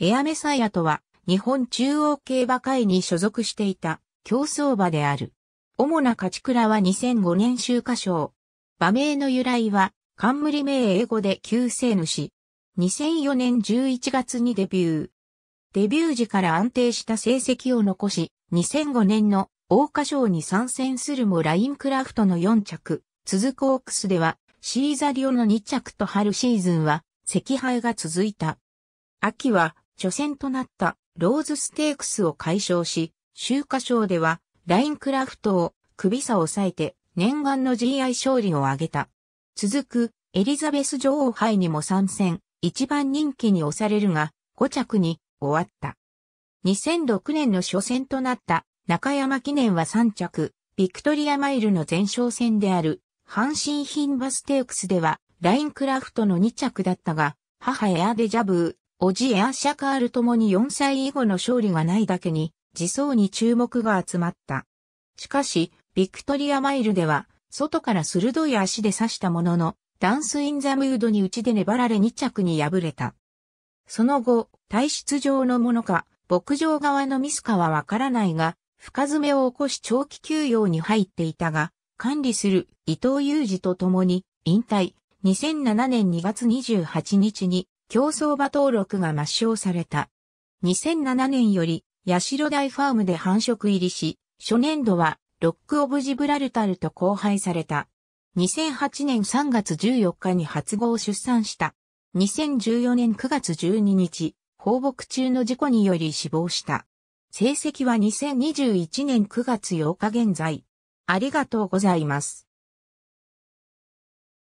エアメサイアとは日本中央競馬会に所属していた競走馬である。主な勝ち倉は2005年秋華賞。馬名の由来は冠名英語で旧姓主。2004年11月にデビュー。デビュー時から安定した成績を残し、2005年の桜花賞に参戦するもラインクラフトの4着、続くオークスではシーザリオの2着と春シーズンは惜敗が続いた。秋は初戦となったローズステークスを快勝し、秋華賞ではラインクラフトをクビ差を抑えて念願の GI 勝利を挙げた。続くエリザベス女王杯にも参戦、一番人気に押されるが5着に終わった。2006年の初戦となった中山記念は3着、ビクトリアマイルの前哨戦である阪神牝馬ステークスでは、ラインクラフトの2着だったが、母エアデジャヴー、おじエアシャカールともに4歳以後の勝利がないだけに、自走に注目が集まった。しかし、ビクトリアマイルでは、外から鋭い足で刺したものの、ダンスインザムードに内で粘られ2着に敗れた。その後、体質上のものか、牧場側のミスかはわからないが、深爪を起こし長期休養に入っていたが、管理する伊藤裕二と共に引退。2007年2月28日に競走馬登録が抹消された。2007年より八代大ファームで繁殖入りし、初年度はロックオブジブラルタルと交配された。2008年3月14日に初号を出産した。2014年9月12日、放牧中の事故により死亡した。成績は2021年9月8日現在。ありがとうございます。